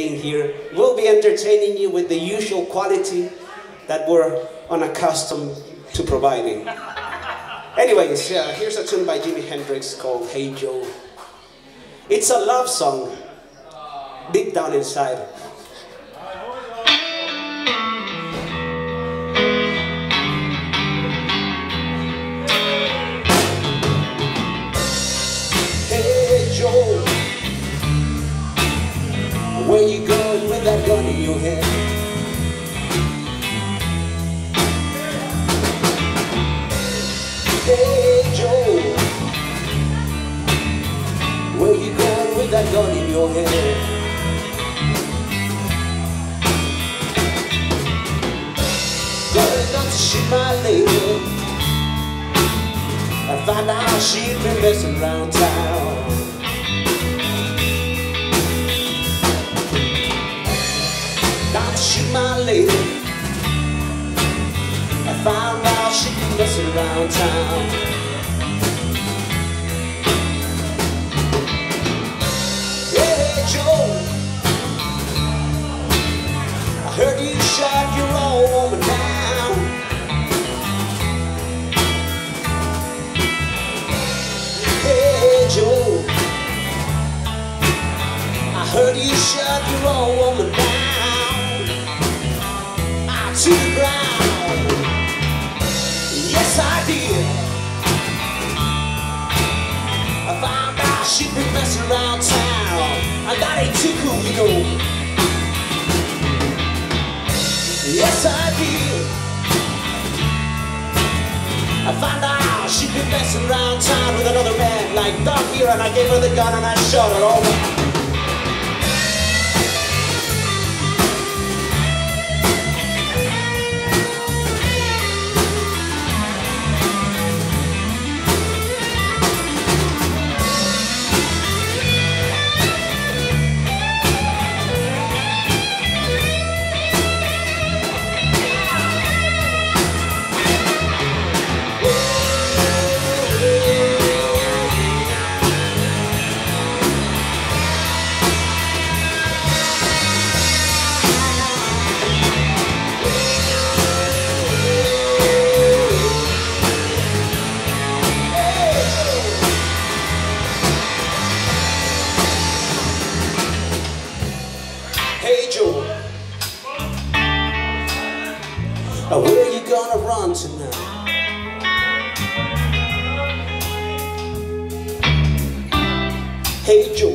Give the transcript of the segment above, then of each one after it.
being here. We'll be entertaining you with the usual quality that we're unaccustomed to providing. Anyways, yeah, here's a tune by Jimi Hendrix called Hey Joe. It's a love song, deep down inside. Where you going with that gun in your head? Hey Joe, where you going with that gun in your head? Shoot my lady. I found out she'd been messing around town. Lady. I found out she'd been around town. Hey Joe, I heard you shot your own woman down. Hey Joe, I heard you shut your own woman down to the ground. Yes, I did. I found out she'd been messing around town, and that ain't too cool, you know. Yes, I did. I found out she'd been messing around town with another man like Doc here, and I gave her the gun and I shot her over. Hey Joe, where you gonna run tonight? Hey Joe,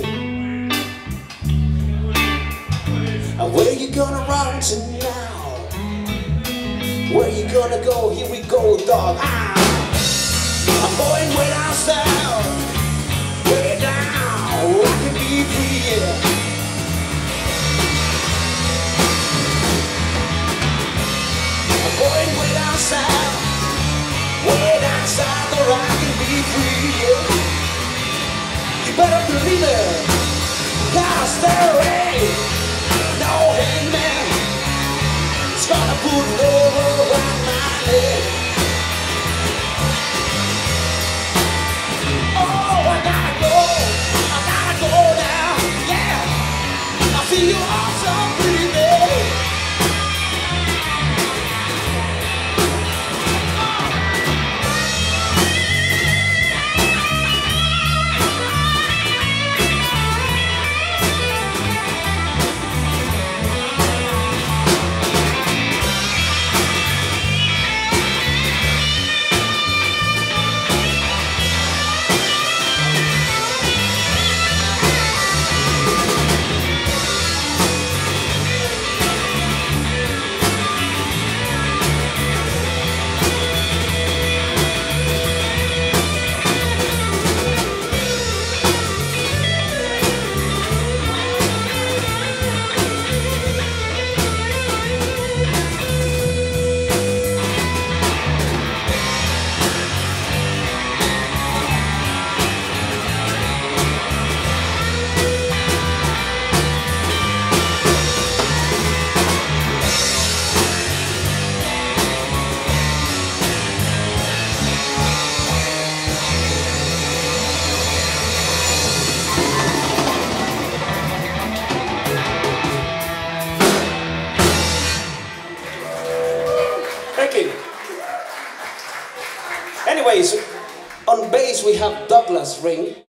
where you gonna run to now? Where you gonna go? Here we go, dog. Ah! I'm going down south, way down, I can be free. Gonna Anyways, on bass we have Douglas Ring.